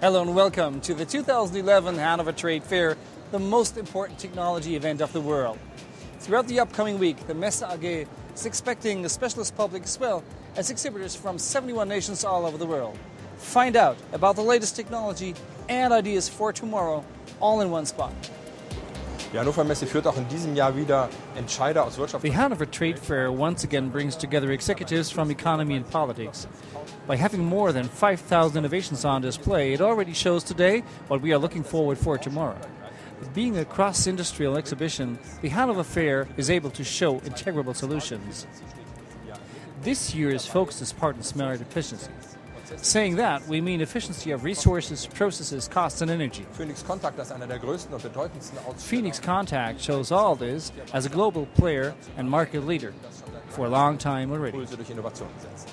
Hello and welcome to the 2011 Hanover Trade Fair, the most important technology event of the world. Throughout the upcoming week, the Messe AG is expecting a specialist public as well as exhibitors from 71 nations all over the world. Find out about the latest technology and ideas for tomorrow all in one spot. The Hanover Trade Fair once again brings together executives from economy and politics. By having more than 5,000 innovations on display, it already shows today what we are looking forward for tomorrow. Being a cross industrial exhibition, the Hanover Fair is able to show integrable solutions. This year's focus is part on smart efficiency. Saying that, we mean efficiency of resources, processes, costs, and energy. Phoenix Contact ist einer der größten und bedeutendsten Outsourcing- Phoenix Contact shows all this as a global player and market leader for a long time already. Impulse durch Innovation setzen.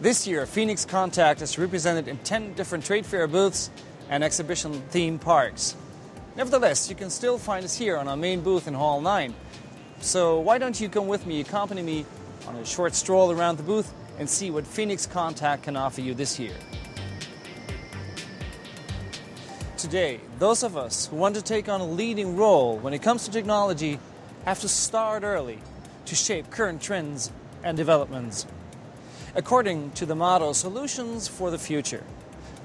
This year, Phoenix Contact is represented in 10 different trade fair booths and exhibition theme parks. Nevertheless, you can still find us here on our main booth in Hall 9. So why don't you come with me, accompany me on a short stroll around the booth and see what Phoenix Contact can offer you this year. Today, those of us who want to take on a leading role when it comes to technology have to start early to shape current trends and developments. According to the motto Solutions for the Future,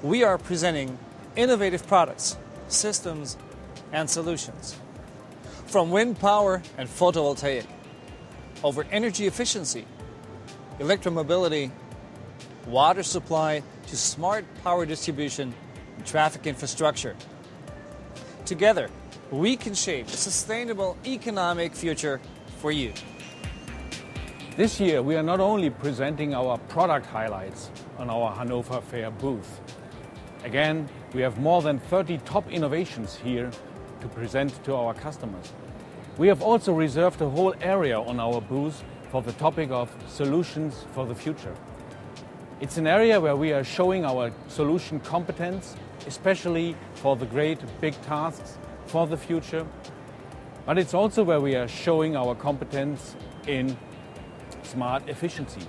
we are presenting innovative products, systems, and solutions. From wind power and photovoltaic, over energy efficiency, electromobility, water supply to smart power distribution and traffic infrastructure. Together, we can shape a sustainable economic future for you. This year, we are not only presenting our product highlights on our Hannover Fair booth. Again, we have more than 30 top innovations here to present to our customers. We have also reserved a whole area on our booth for the topic of solutions for the future. It's an area where we are showing our solution competence, especially for the great big tasks for the future. But it's also where we are showing our competence in smart efficiency,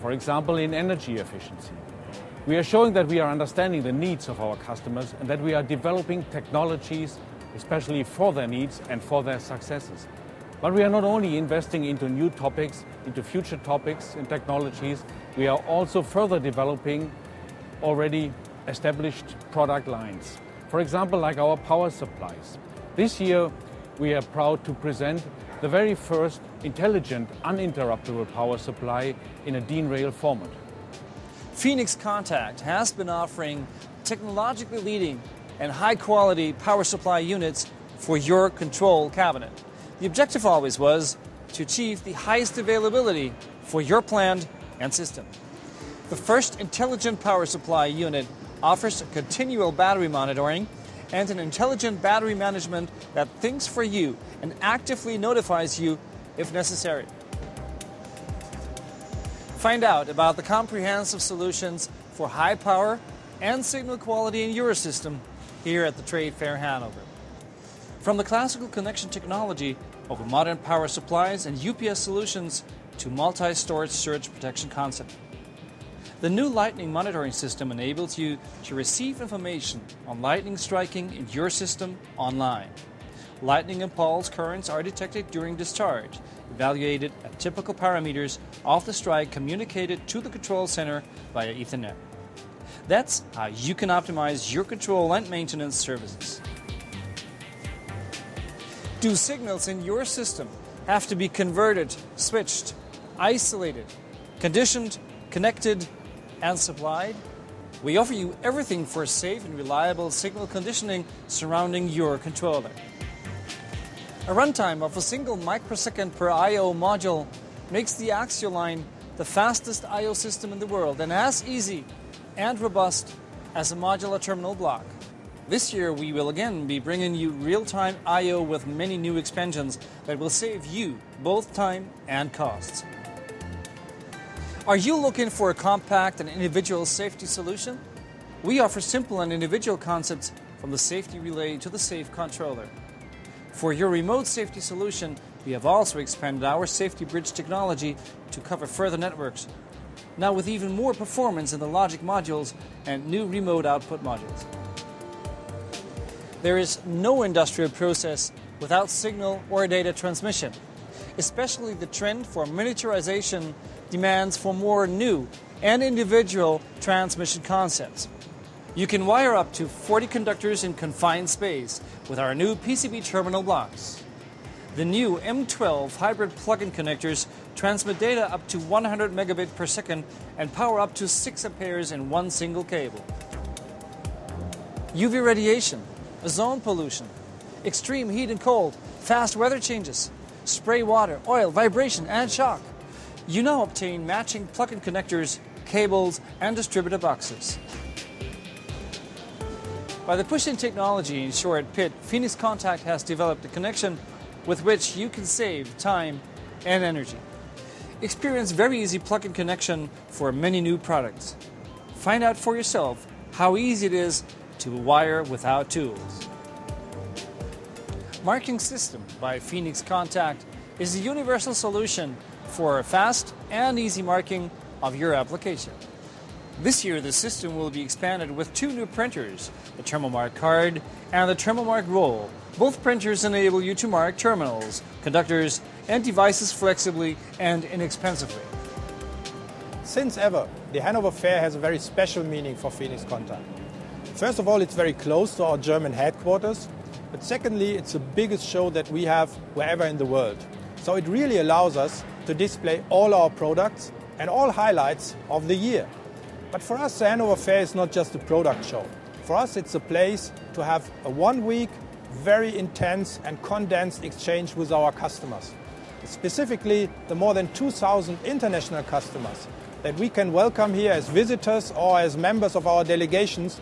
for example, in energy efficiency. We are showing that we are understanding the needs of our customers and that we are developing technologies especially for their needs and for their successes. But we are not only investing into new topics, into future topics and technologies, we are also further developing already established product lines. For example, like our power supplies. This year, we are proud to present the very first intelligent, uninterruptible power supply in a DIN rail format. Phoenix Contact has been offering technologically leading and high quality power supply units for your control cabinet. The objective always was to achieve the highest availability for your plant and system. The first intelligent power supply unit offers continual battery monitoring and an intelligent battery management that thinks for you and actively notifies you if necessary. Find out about the comprehensive solutions for high power and signal quality in your system here at the Trade Fair Hanover. From the classical connection technology over modern power supplies and UPS solutions to multi storage surge protection concept. The new lightning monitoring system enables you to receive information on lightning striking in your system online. Lightning and pulse currents are detected during discharge, evaluated at typical parameters of the strike communicated to the control center via Ethernet. That's how you can optimize your control and maintenance services. Do signals in your system have to be converted, switched, isolated, conditioned, connected, and supplied? We offer you everything for safe and reliable signal conditioning surrounding your controller. A runtime of a single microsecond per I/O module makes the Axioline the fastest I/O system in the world and as easy and robust as a modular terminal block. This year we will again be bringing you real-time I/O with many new expansions that will save you both time and costs. Are you looking for a compact and individual safety solution? We offer simple and individual concepts from the safety relay to the safe controller. For your remote safety solution, we have also expanded our safety bridge technology to cover further networks. now with even more performance in the logic modules and new remote output modules. There is no industrial process without signal or data transmission. Especially the trend for miniaturization demands for more new and individual transmission concepts. You can wire up to 40 conductors in confined space with our new PCB terminal blocks. The new M12 hybrid plug-in connectors transmit data up to 100 megabit per second and power up to 6 amperes in one single cable. UV radiation, ozone pollution, extreme heat and cold, fast weather changes, spray water, oil, vibration, and shock. You now obtain matching plug-in connectors, cables, and distributor boxes. By the push-in technology in short PIT, Phoenix Contact has developed a connection with which you can save time and energy. Experience very easy plug-in connection for many new products. Find out for yourself how easy it is to wire without tools. Marking System by Phoenix Contact is a universal solution for fast and easy marking of your application. This year, the system will be expanded with two new printers, the Thermomark Card and the Thermomark Roll. Both printers enable you to mark terminals, conductors, and devices flexibly and inexpensively. Since ever, the Hanover Fair has a very special meaning for Phoenix Contact. First of all, it's very close to our German headquarters, but secondly, it's the biggest show that we have wherever in the world. So it really allows us to display all our products and all highlights of the year. But for us, the Hanover Fair is not just a product show. For us, it's a place to have a one week, very intense and condensed exchange with our customers. Specifically, the more than 2,000 international customers that we can welcome here as visitors or as members of our delegations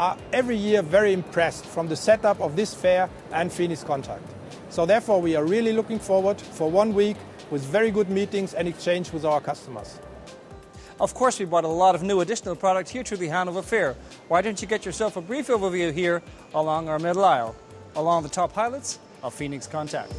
are every year very impressed from the setup of this fair and Phoenix Contact. So therefore, we are really looking forward for one week with very good meetings and exchange with our customers. Of course, we brought a lot of new additional product here to the Hanover Fair. Why don't you get yourself a brief overview here along our middle aisle, along the top highlights of Phoenix Contact.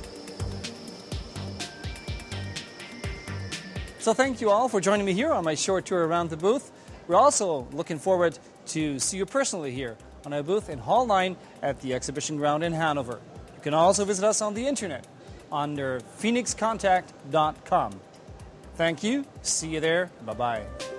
So thank you all for joining me here on my short tour around the booth. We're also looking forward to see you personally here on our booth in Hall 9 at the exhibition ground in Hanover. You can also visit us on the internet under phoenixcontact.com. Thank you. See you there. Bye bye.